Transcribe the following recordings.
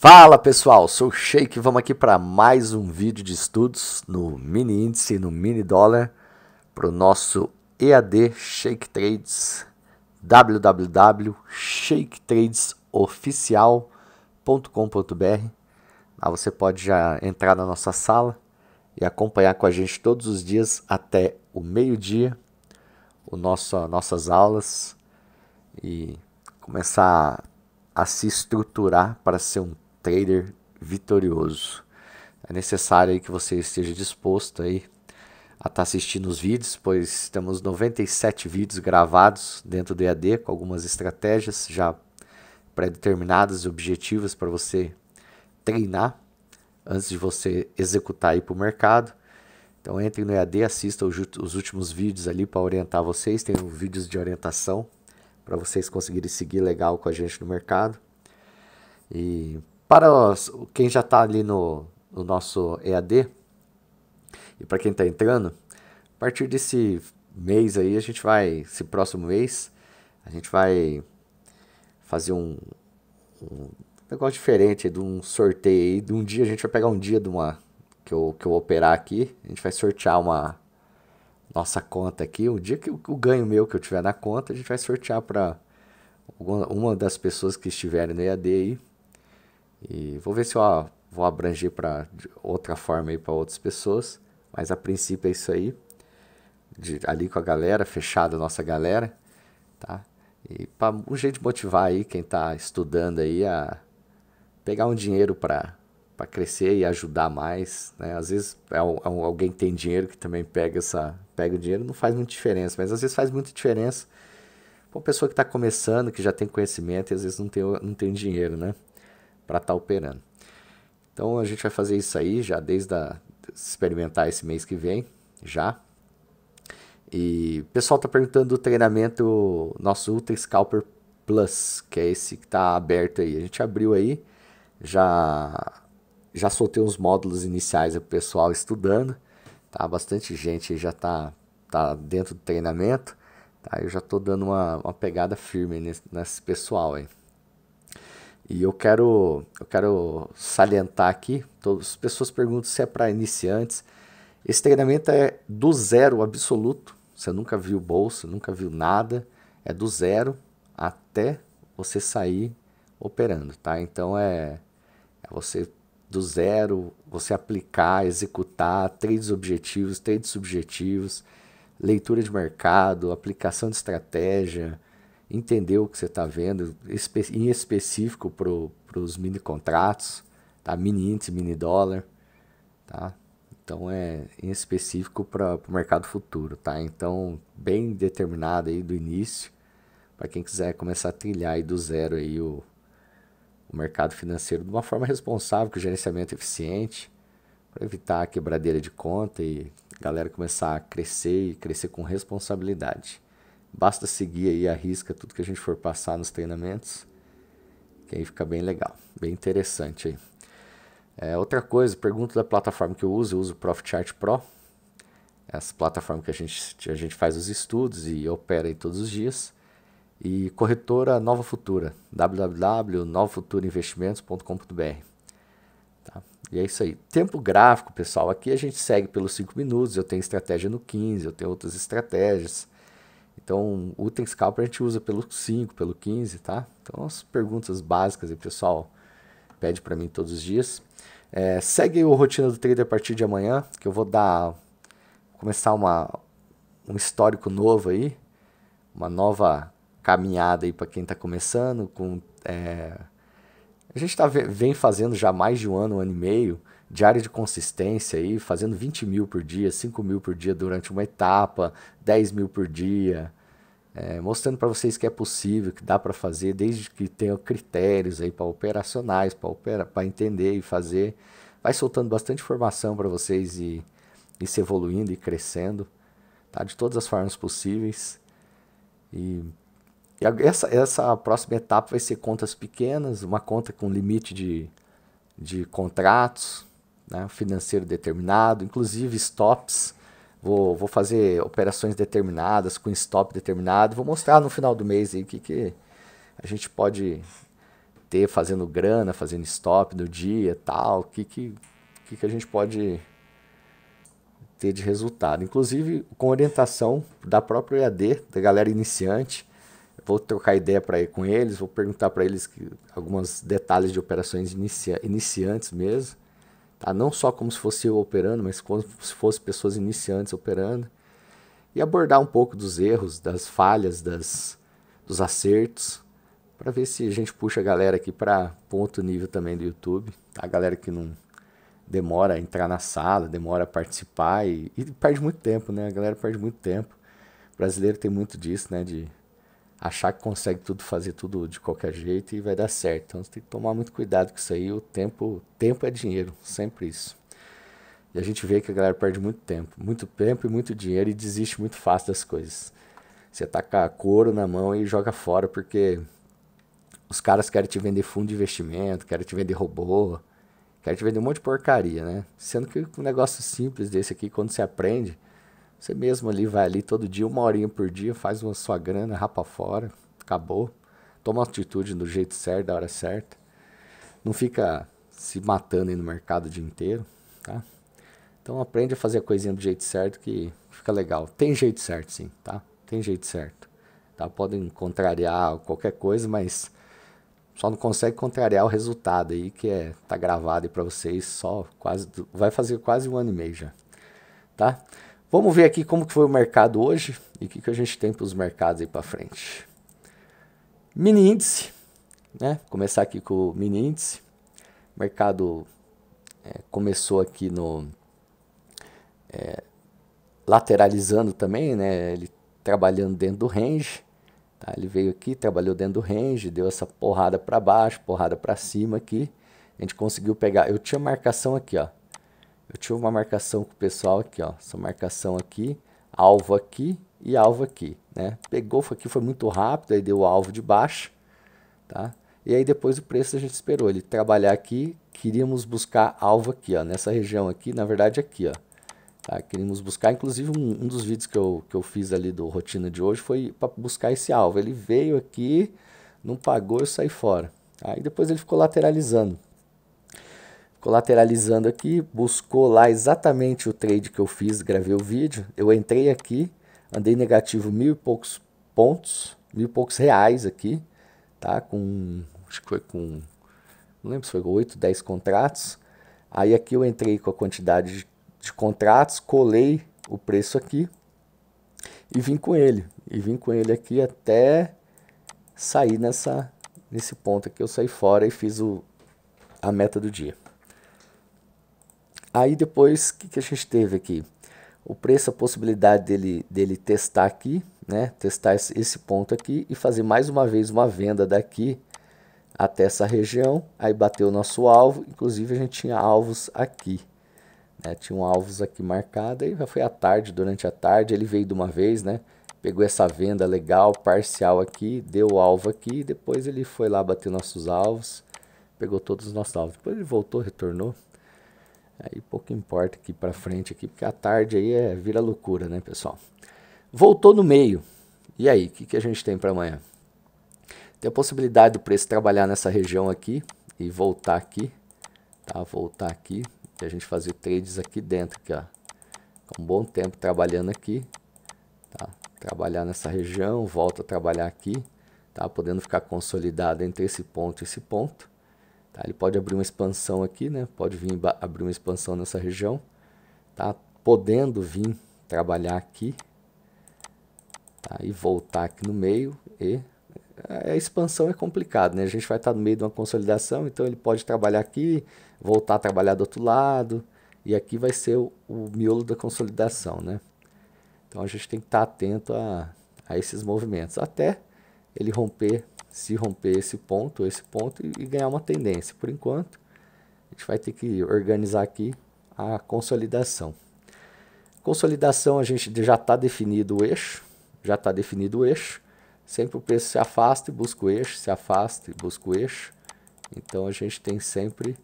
Fala pessoal, sou o Sheik, vamos aqui para mais um vídeo de estudos no mini índice, no mini dólar, para o nosso EAD Shake Trades, www.shaketradesoficial.com.br. Lá você pode já entrar na nossa sala e acompanhar com a gente todos os dias até o meio-dia o nosso, nossas aulas e começar a se estruturar para ser um trader vitorioso. É necessário aí que você esteja disposto aí a estar tá assistindo os vídeos, pois temos 97 vídeos gravados dentro do EAD com algumas estratégias já pré-determinadas e objetivas para você treinar antes de você executar aí para o mercado. Então entre no EAD, assista os últimos vídeos ali para orientar vocês. Tem vídeos de orientação para vocês conseguirem seguir legal com a gente no mercado. E para os, quem já está ali no, no nosso EAD, e para quem está entrando, a partir desse mês aí, a gente vai, esse próximo mês, a gente vai fazer um, um negócio diferente de um sorteio aí. De um dia, a gente vai pegar um dia de uma que eu, que eu operar aqui, a gente vai sortear uma nossa conta aqui. O dia que o, o ganho meu que eu tiver na conta, a gente vai sortear para uma das pessoas que estiverem no EAD aí e vou ver se eu vou abranger para outra forma aí para outras pessoas. Mas a princípio é isso aí. De, ali com a galera, fechada a nossa galera. Tá? E para um jeito de motivar aí quem está estudando aí a pegar um dinheiro para para crescer e ajudar mais, né? Às vezes é, é alguém que tem dinheiro que também pega essa pega o dinheiro, não faz muita diferença, mas às vezes faz muita diferença para uma pessoa que está começando, que já tem conhecimento e às vezes não tem, não tem dinheiro, né? Para estar tá operando. Então a gente vai fazer isso aí já desde a, experimentar esse mês que vem, já. E o pessoal está perguntando do treinamento nosso Ultra Scalper Plus, que é esse que está aberto aí. A gente abriu aí, já já soltei uns módulos iniciais para o pessoal estudando. Tá bastante gente já está tá dentro do treinamento. Tá? Eu já estou dando uma, uma pegada firme nesse, nesse pessoal aí. E eu quero, eu quero salientar aqui, todas as pessoas perguntam se é para iniciantes. Esse treinamento é do zero absoluto. Você nunca viu bolsa, nunca viu nada. É do zero até você sair operando, tá? Então é, é você do zero, você aplicar, executar trades objetivos, trades subjetivos, leitura de mercado, aplicação de estratégia, entender o que você está vendo, em específico para os mini contratos, tá? mini índice, mini dólar, tá? Então é em específico para o mercado futuro, tá? Então bem determinado aí do início para quem quiser começar a trilhar aí do zero aí o, o mercado financeiro de uma forma responsável, com gerenciamento eficiente, para evitar a quebradeira de conta e a galera começar a crescer e crescer com responsabilidade. Basta seguir aí a risca tudo que a gente for passar nos treinamentos, que aí fica bem legal, bem interessante aí. É, outra coisa, pergunta da plataforma que eu uso, eu uso o ProfitChart Pro, essa plataforma que a gente, a gente faz os estudos e opera aí todos os dias. E corretora Nova Futura, www.novafuturoinvestimentos.com.br. Tá? E é isso aí. Tempo gráfico, pessoal, aqui a gente segue pelos 5 minutos, eu tenho estratégia no 15, eu tenho outras estratégias. Então, o Scalper a gente usa pelo 5, pelo 15, tá? Então, as perguntas básicas o pessoal pede para mim todos os dias. É, segue o Rotina do Trader a partir de amanhã, que eu vou dar começar uma, um histórico novo aí, uma nova caminhada aí para quem está começando. Com, é, a gente tá, vem fazendo já mais de um ano, um ano e meio, diária de consistência aí, fazendo 20 mil por dia, 5 mil por dia durante uma etapa, 10 mil por dia, é, mostrando para vocês que é possível, que dá para fazer, desde que tenha critérios aí para operacionais, para opera, entender e fazer. Vai soltando bastante informação para vocês e, e se evoluindo e crescendo, tá? de todas as formas possíveis. E, e essa, essa próxima etapa vai ser contas pequenas, uma conta com limite de, de contratos, né, financeiro determinado, inclusive stops. Vou, vou fazer operações determinadas com stop determinado. Vou mostrar no final do mês aí que, que a gente pode ter fazendo grana, fazendo stop no dia tal, o que, que, que, que a gente pode ter de resultado. Inclusive com orientação da própria EAD, da galera iniciante. Vou trocar ideia para com eles, vou perguntar para eles que, alguns detalhes de operações inicia, iniciantes mesmo. Tá? Não só como se fosse eu operando, mas como se fosse pessoas iniciantes operando. E abordar um pouco dos erros, das falhas, das, dos acertos, para ver se a gente puxa a galera aqui para ponto nível também do YouTube. Tá? A galera que não demora a entrar na sala, demora a participar e, e perde muito tempo, né? A galera perde muito tempo. O brasileiro tem muito disso, né? De achar que consegue tudo, fazer tudo de qualquer jeito e vai dar certo. Então você tem que tomar muito cuidado com isso aí. O tempo, tempo é dinheiro, sempre isso. E a gente vê que a galera perde muito tempo, muito tempo e muito dinheiro e desiste muito fácil das coisas. Você taca couro na mão e joga fora porque os caras querem te vender fundo de investimento, querem te vender robô, querem te vender um monte de porcaria, né? Sendo que um negócio simples desse aqui, quando você aprende, você mesmo ali vai ali todo dia, uma horinha por dia, faz uma sua grana, rapa fora, acabou. Toma atitude do jeito certo, da hora certa. Não fica se matando aí no mercado o dia inteiro, tá? Então aprende a fazer a coisinha do jeito certo que fica legal. Tem jeito certo sim, tá? Tem jeito certo. Tá? Podem contrariar qualquer coisa, mas só não consegue contrariar o resultado aí que é tá gravado aí para vocês só quase vai fazer quase um ano e meio já, tá? Vamos ver aqui como que foi o mercado hoje e o que, que a gente tem para os mercados aí para frente. Mini índice, né? Começar aqui com o mini índice. O mercado é, começou aqui no é, lateralizando também, né? Ele trabalhando dentro do range. Tá? Ele veio aqui, trabalhou dentro do range, deu essa porrada para baixo, porrada para cima aqui. A gente conseguiu pegar. Eu tinha marcação aqui, ó. Eu tinha uma marcação com o pessoal aqui, ó. Essa marcação aqui, alvo aqui e alvo aqui, né? Pegou, aqui, foi muito rápido, aí deu o alvo de baixo, tá? E aí depois o preço a gente esperou ele trabalhar aqui, queríamos buscar alvo aqui, ó, nessa região aqui, na verdade aqui, ó. Tá? Queríamos buscar, inclusive um, um, dos vídeos que eu, que eu fiz ali do rotina de hoje foi para buscar esse alvo. Ele veio aqui, não pagou, eu saí fora. Aí depois ele ficou lateralizando. Lateralizando aqui, buscou lá exatamente o trade que eu fiz, gravei o vídeo. Eu entrei aqui, andei negativo mil e poucos pontos, mil e poucos reais aqui, tá? Com, acho que foi com, não lembro se foi 8, 10 contratos. Aí aqui eu entrei com a quantidade de, de contratos, colei o preço aqui e vim com ele. E vim com ele aqui até sair nessa, nesse ponto aqui. Eu saí fora e fiz o, a meta do dia. Aí depois, o que, que a gente teve aqui? O preço, a possibilidade dele, dele testar aqui, né? Testar esse, ponto aqui e fazer mais uma vez uma venda daqui até essa região. Aí bateu o nosso alvo, inclusive a gente tinha alvos aqui. Né? Tinha um alvos aqui marcado, aí já foi à tarde, durante a tarde ele veio de uma vez, né? Pegou essa venda legal, parcial aqui, deu o alvo aqui, depois ele foi lá bater nossos alvos, pegou todos os nossos alvos. Depois ele voltou, retornou. Aí pouco importa aqui para frente aqui, porque a tarde aí é vira loucura, né, pessoal? Voltou no meio. E aí, o que, que a gente tem para amanhã? Tem a possibilidade do preço trabalhar nessa região aqui e voltar aqui, tá? Voltar aqui e a gente fazer trades aqui dentro, aqui, ó. Um bom tempo trabalhando aqui, tá? Trabalhar nessa região, volta a trabalhar aqui, tá? Podendo ficar consolidado entre esse ponto e esse ponto. Tá? Ele pode abrir uma expansão aqui, né? Pode vir abrir uma expansão nessa região, tá? Podendo vir trabalhar aqui, tá? E voltar aqui no meio e a expansão é complicado, né? A gente vai estar no meio de uma consolidação, então ele pode trabalhar aqui, voltar a trabalhar do outro lado, e aqui vai ser o, o miolo da consolidação, né? Então a gente tem que estar atento a, a esses movimentos, até ele romper se romper esse ponto, esse ponto e, e ganhar uma tendência. Por enquanto, a gente vai ter que organizar aqui a consolidação. Consolidação a gente já está definido o eixo, já está definido o eixo. Sempre o preço se afasta e busca o eixo, se afasta e busca o eixo. Então a gente tem sempre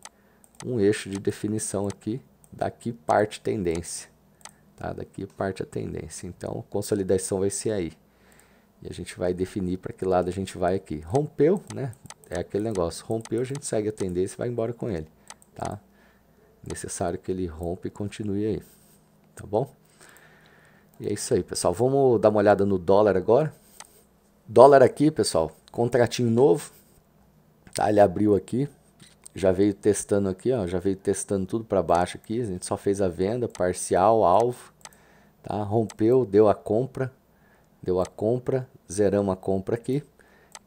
um eixo de definição aqui, daqui parte tendência. Tá? Daqui parte a tendência. Então consolidação vai ser aí. E a gente vai definir para que lado a gente vai aqui. Rompeu, né? é aquele negócio. Rompeu, a gente segue a tendência e vai embora com ele, tá? Necessário que ele rompa e continue aí, tá bom? E é isso aí, pessoal. Vamos dar uma olhada no dólar agora. Dólar aqui, pessoal, contratinho novo. Tá, ele abriu aqui, já veio testando aqui, ó, já veio testando tudo para baixo aqui. A gente só fez a venda parcial, alvo, tá? Rompeu, deu a compra, deu a compra, zeramos a compra aqui.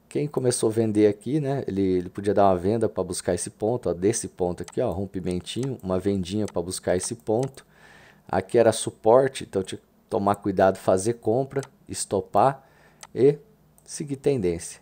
Quem começou a vender aqui, né? Ele, ele podia dar uma venda para buscar esse ponto, ó, desse ponto aqui, ó, rompimentinho, uma vendinha para buscar esse ponto. Aqui era suporte, então tinha que tomar cuidado, fazer compra, estopar e seguir tendência.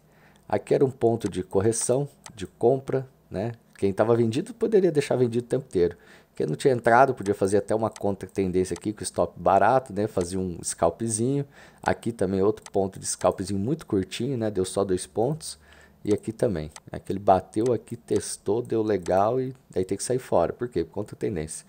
Aqui era um ponto de correção, de compra, né? Quem estava vendido poderia deixar vendido o tempo inteiro. Quem não tinha entrado podia fazer até uma contra tendência aqui com stop barato, né? Fazia um scalpzinho. Aqui também outro ponto de scalpzinho muito curtinho, né? Deu só dois pontos. E aqui também. Aqui ele bateu aqui, testou, deu legal e daí tem que sair fora. Por quê? Contra tendência.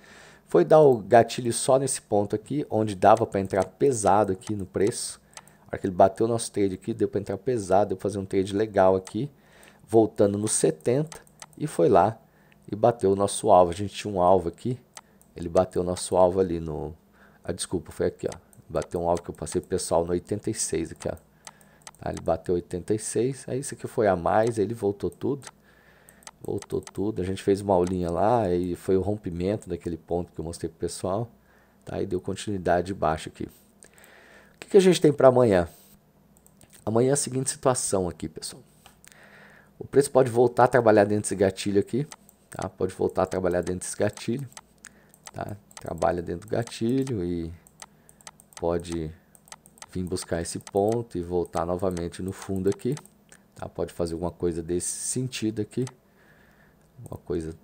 Foi dar o gatilho só nesse ponto aqui, onde dava para entrar pesado aqui no preço. A hora que ele bateu o nosso trade aqui, deu para entrar pesado, deu para fazer um trade legal aqui. Voltando no 70 e foi lá e bateu o nosso alvo. A gente tinha um alvo aqui, ele bateu o nosso alvo ali no... Ah, desculpa, foi aqui, ó. Bateu um alvo que eu passei pessoal no 86 aqui, ó. Tá, ele bateu 86, aí isso aqui foi a mais, ele voltou tudo. Voltou tudo, a gente fez uma aulinha lá, e foi o rompimento daquele ponto que eu mostrei pro pessoal. Tá, e deu continuidade de baixo aqui. O que, que a gente tem para amanhã? Amanhã é a seguinte situação aqui, pessoal. O preço pode voltar a trabalhar dentro desse gatilho aqui, tá? Pode voltar a trabalhar dentro desse gatilho, tá? Trabalha dentro do gatilho e pode vir buscar esse ponto e voltar novamente no fundo aqui, tá? Pode fazer alguma coisa desse sentido aqui, uma coisa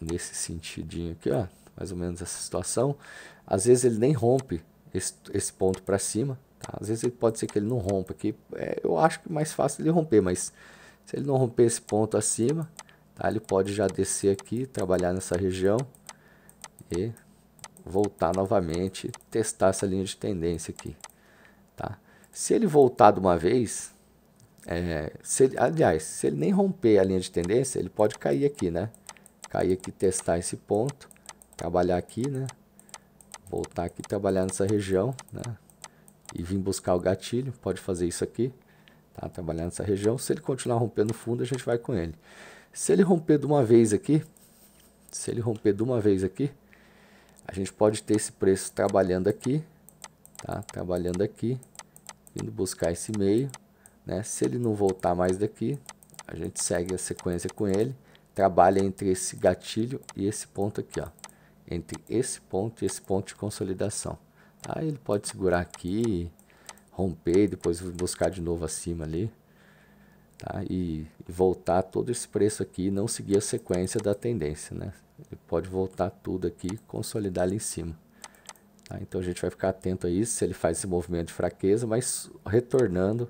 nesse sentidinho aqui, ó, mais ou menos essa situação. Às vezes ele nem rompe esse, esse ponto para cima, tá? Às vezes ele pode ser que ele não rompa aqui, é, eu acho que é mais fácil ele romper, mas se ele não romper esse ponto acima, tá? ele pode já descer aqui, trabalhar nessa região e voltar novamente, testar essa linha de tendência aqui. Tá? Se ele voltar de uma vez, é, se ele, aliás, se ele nem romper a linha de tendência, ele pode cair aqui, né? Cair aqui, testar esse ponto, trabalhar aqui, né? Voltar aqui, trabalhar nessa região, né? E vir buscar o gatilho, pode fazer isso aqui tá? trabalhando nessa região. Se ele continuar rompendo fundo, a gente vai com ele. Se ele romper de uma vez aqui, se ele romper de uma vez aqui, a gente pode ter esse preço trabalhando aqui, tá? Trabalhando aqui, indo buscar esse meio, né? Se ele não voltar mais daqui, a gente segue a sequência com ele, trabalha entre esse gatilho e esse ponto aqui, ó. Entre esse ponto e esse ponto de consolidação. Aí ele pode segurar aqui, romper, depois buscar de novo acima ali, tá? E, voltar todo esse preço aqui e não seguir a sequência da tendência, né? Ele pode voltar tudo aqui e consolidar ali em cima. Tá? Então a gente vai ficar atento a isso, se ele faz esse movimento de fraqueza, mas retornando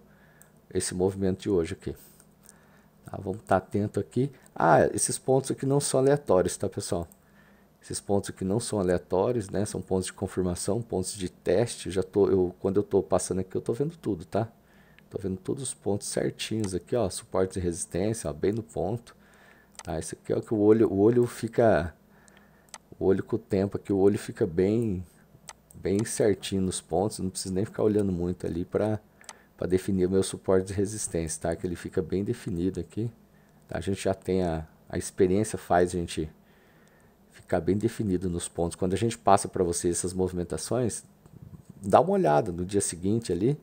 esse movimento de hoje aqui. Tá? Vamos estar atento aqui. Ah, esses pontos aqui não são aleatórios, tá pessoal? Esses pontos aqui não são aleatórios, né? São pontos de confirmação, pontos de teste. Já tô, eu, quando eu estou passando aqui, eu estou vendo tudo, tá? Estou vendo todos os pontos certinhos aqui, ó. Suporte e resistência, ó, bem no ponto. Tá? Esse aqui é o que o olho, o olho fica... O olho com o tempo aqui, o olho fica bem, bem certinho nos pontos. Não preciso nem ficar olhando muito ali para definir o meu suporte de resistência, tá? Que ele fica bem definido aqui. Tá? A gente já tem a, a experiência faz a gente ficar bem definido nos pontos. Quando a gente passa para você essas movimentações, dá uma olhada no dia seguinte ali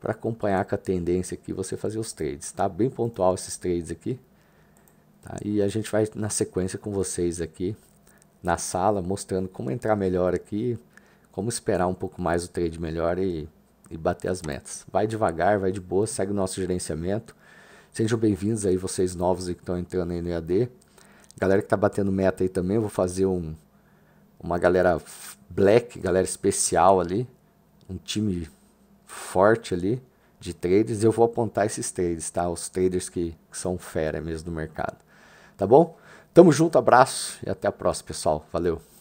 para acompanhar com a tendência aqui você fazer os trades, tá? Bem pontual esses trades aqui. Tá? E a gente vai na sequência com vocês aqui na sala, mostrando como entrar melhor aqui, como esperar um pouco mais o trade melhor e, e bater as metas. Vai devagar, vai de boa, segue o nosso gerenciamento. Sejam bem-vindos aí vocês novos que estão entrando aí no EAD. Galera que tá batendo meta aí também, eu vou fazer um, uma galera black, galera especial ali, um time forte ali de traders. Eu vou apontar esses traders, tá? Os traders que, que são fera mesmo do mercado. Tá bom? Tamo junto, abraço e até a próxima, pessoal. Valeu!